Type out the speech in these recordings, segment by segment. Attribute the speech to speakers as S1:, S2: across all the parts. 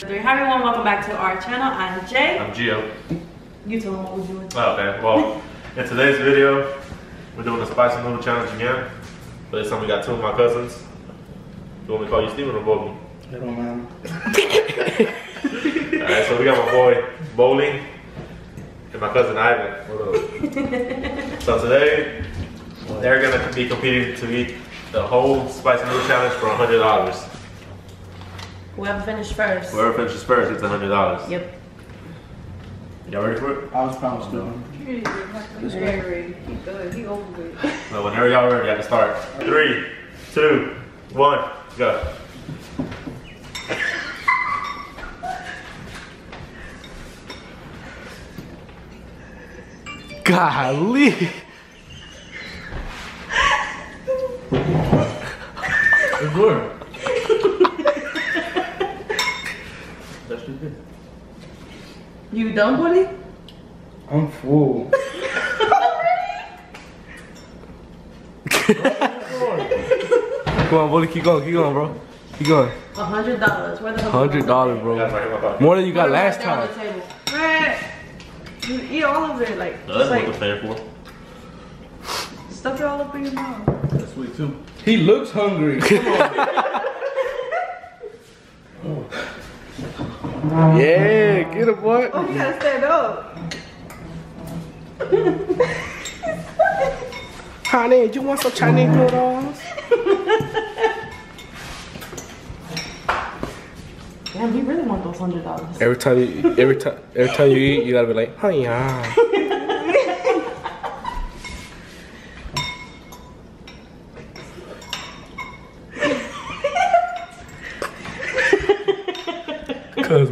S1: Hi everyone, welcome back to our channel. I'm Jay.
S2: I'm Gio.
S1: You tell them what we're doing.
S2: Oh, okay, well, in today's video, we're doing a spicy noodle challenge again. But this time we got two of my cousins. Do You want me to call you Steven or Bowling?
S3: It don't matter.
S2: Alright, so we got my boy Bowling and my cousin Ivan. What up? so today, they're gonna be competing to eat the whole spicy noodle challenge for $100.
S1: Whoever finished first.
S2: Whoever finishes first gets $100.
S1: Yep.
S2: Y'all ready for it?
S3: I was promised doing.
S4: He's ready. He good. He over it.
S2: So whenever y'all ready, I can start. Three, two, one, go.
S5: Golly.
S3: It's good. That's just good.
S1: You done, buddy?
S3: I'm full.
S5: Come on, bully, keep going, keep going, bro. Keep going.
S1: A hundred dollars. Where the hell?
S5: Hundred dollars, bro.
S2: right here in my pocket.
S5: More than you got
S1: Put right
S5: last
S1: there on
S5: time.
S1: the table.
S4: Man, you eat all of it. Like,
S2: No, that's
S4: just
S2: what
S4: like
S2: they're for.
S4: stuff it all up in your mouth.
S3: That's sweet too. He looks hungry.
S5: Yeah, get it, boy.
S4: Oh, you gotta stand up.
S5: Honey, do you want some Chinese noodles?
S1: Damn, we really want those hundred dollars.
S5: Every time you, every time, every time you eat, you gotta be like, oh yeah.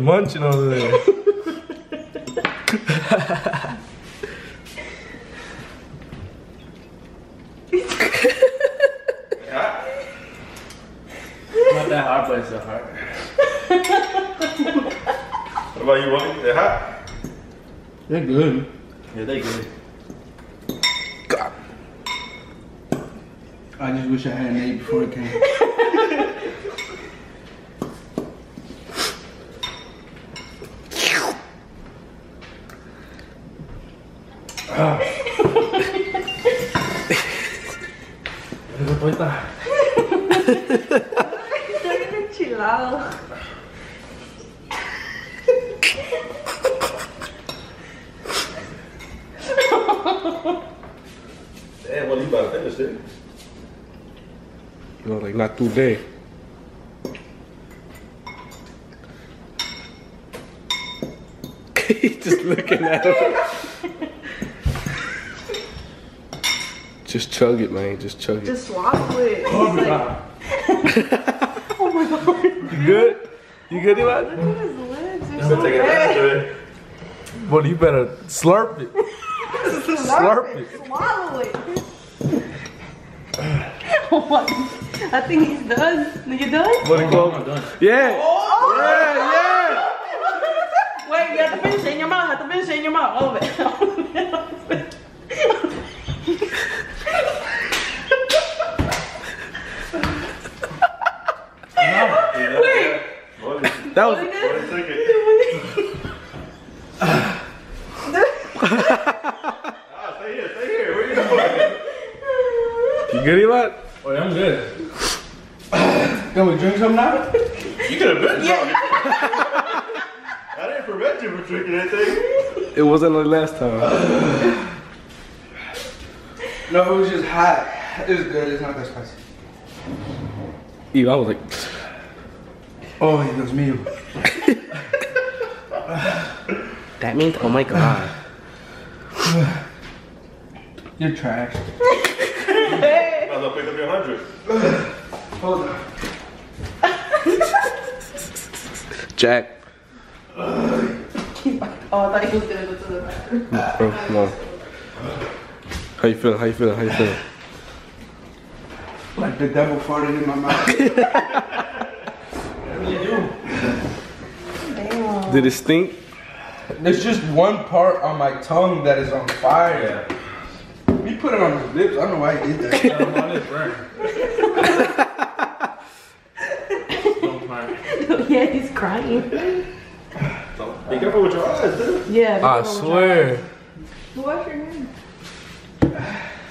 S5: Munching over there.
S3: Not that hard, but it's a hard.
S2: What about you, Wally? They're hot?
S3: They're good.
S2: Yeah, they good.
S5: God.
S3: I just wish I hadn't ate before it came.
S4: Chilado.
S2: Damn, well, you about to finish it.
S5: You know, like not today. He's just looking at him. Just chug it, man. Just chug it.
S4: Just swallow it.
S3: Oh, oh my god.
S5: You good? You good, Eli?
S4: His legs are
S2: So
S4: so
S2: take it
S4: bad.
S2: after it.
S5: Boy, you better slurp it. Slurp it.
S4: Swallow it. Oh, what? I think he's done. You done?
S5: What it
S3: I'm
S5: go?
S3: not done.
S5: Yeah. Oh, yeah, yeah.
S1: Wait, you have to finish it in your mouth. You have to finish it in your mouth. All of it.
S2: Yeah,
S1: Wait.
S2: yeah. Wally,
S5: That was.
S2: Wally took it. ah, stay here, stay here. Where you going?
S5: You good, Eli?
S3: Oh, yeah, I'm good. Can we drink some now?
S2: You could have been drunk. I didn't prevent you from drinking anything.
S5: It wasn't like last time.
S3: No, it was just hot. It was good. It's not that spicy.
S5: Eli, I was like,
S3: Oh, Dios mío.
S5: that means, oh my god.
S3: You're trash.
S2: Might as well pick up your hundred.
S3: Hold on.
S5: Jack.
S4: Oh, I thought he was gonna go to the bathroom.
S5: Bro, come on. How you feeling? How you feeling? How you feeling?
S3: Like the devil farted in my mouth.
S5: Did it stink?
S3: There's just one part on my tongue that is on fire. He put it on his lips. I don't know why he did that.
S2: I'm on this burn.
S1: yeah, he's crying.
S2: Be careful with your eyes, dude.
S1: Yeah.
S5: I
S1: because of
S5: swear.
S4: Wash your hands.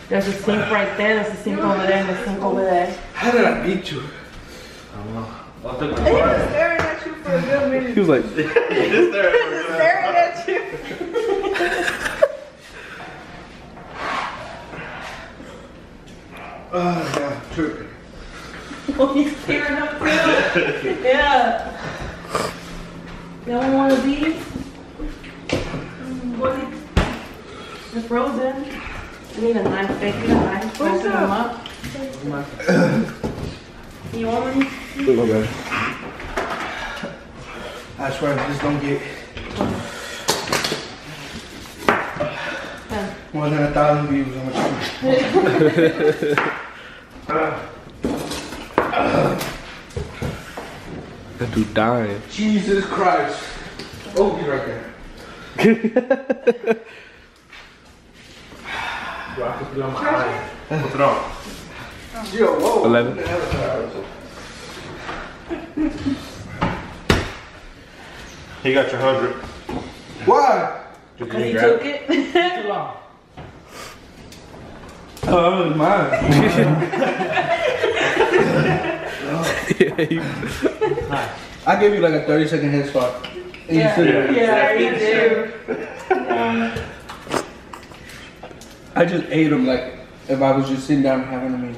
S1: There's a sink right there. There's a sink over there and a sink over there.
S3: How did I beat you?
S2: I'll take
S4: He was staring at you for a good minute.
S5: He was like,
S2: Just there.
S4: Staring at you.
S3: Oh, yeah, tripping.
S1: Oh, he's tearing up too. yeah. Want one of these? What? They're frozen. I need a knife, baby. A knife.
S4: What's
S1: Open them up. You want one?
S5: my bad.
S3: I swear, I just don't get more than a thousand views on my channel.
S5: That dude dying.
S3: Jesus Christ. Oh, you right there.
S2: Yo, I can feel my eye. What's it on?
S3: Yo, whoa.
S5: 11.
S3: What the hell is that?
S2: He got your hundred.
S3: Why?
S2: Did
S1: He took
S2: it?
S1: it.
S3: Oh, it was mine.
S5: yeah, he-
S3: I gave you like a 30 second head start. And you stood there.
S1: Yeah, you do.
S3: I just ate them like if I was just sitting down having a meal.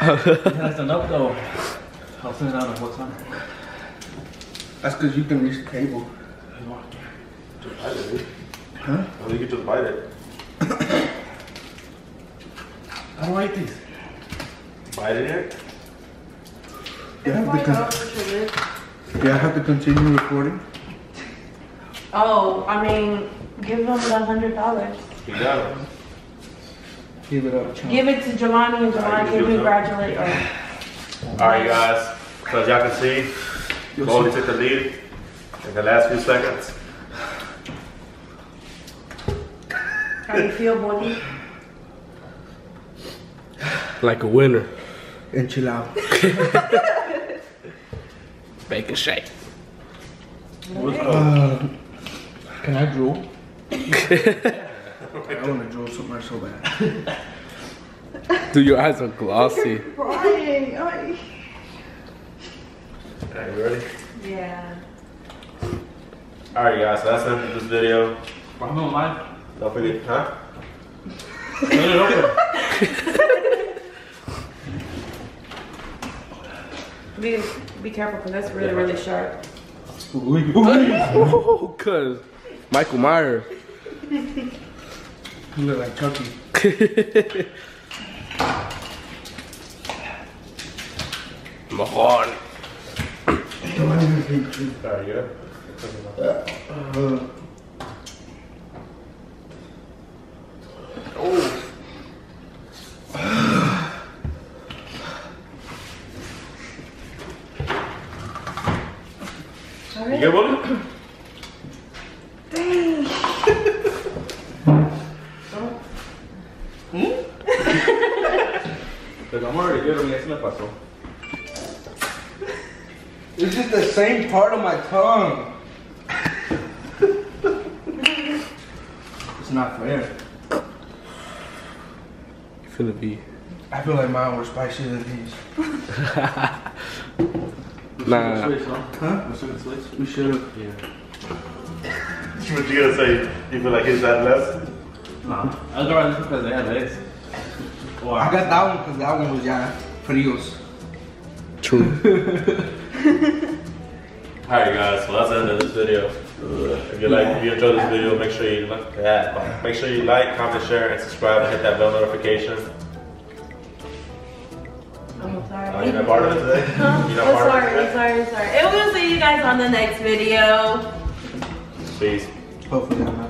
S6: That's enough though. I'll send it out at what time?
S3: That's because you can reach the table.
S2: Just bite it, dude.
S3: Huh?
S2: Well, you can just bite it.
S6: I don't like these?
S2: Bite it here.
S3: Do I have to, con- do I have to continue recording?
S1: Oh, I mean, give them the hundred dollars.
S2: You got it.
S3: Give it up, chump.
S1: Give it to Jelani and Jelani can congratulate her.
S2: All right, guys. So as y'all can see, Goldie took the lead in the last few seconds.
S1: How do you feel, boy?
S5: like a winner.
S3: And chill out.
S5: Bacon shake.
S3: Uh, can I drool? I want to drool somewhere so bad.
S5: Dude, your eyes are glossy.
S4: Crying. Ay.
S2: Are you ready?
S1: Yeah.
S2: All right, guys. So that's it for this video.
S6: I'm on mine.
S2: Don't forget, huh?
S6: Put it open.
S1: Be, be careful because that's really, really sharp.
S5: Oh, cuz. Michael Myers.
S3: You look like Chucky.
S5: Mahon.
S2: All right, you good? You good, Willie?
S6: Look, I'm already good. I'm me pasó.
S3: It's just the same part of my tongue. it's not fair.
S5: You finna be.
S3: I feel like mine were spicier than these.
S5: Nah.
S6: Switch, huh?
S3: Huh?
S6: We're still gonna.
S3: We should have.
S2: What you gonna say? You feel like his that less?
S6: Nah. I'll go around this because they have legs. Or
S3: I got that one because that one was ya frios.
S5: True.
S2: Alright guys, so that's the end of this video. If you like, if you enjoyed this video, make sure you like, yeah, make sure you like, comment, share, and subscribe, and hit that bell notification.
S1: I'm oh,
S2: sorry. You're not part of it today. You're not
S1: I'm
S2: part of
S1: sorry,
S2: it
S1: I'm sorry, I'm sorry. And we'll see you guys on the next video.
S2: Peace.
S3: Hopefully I'm not.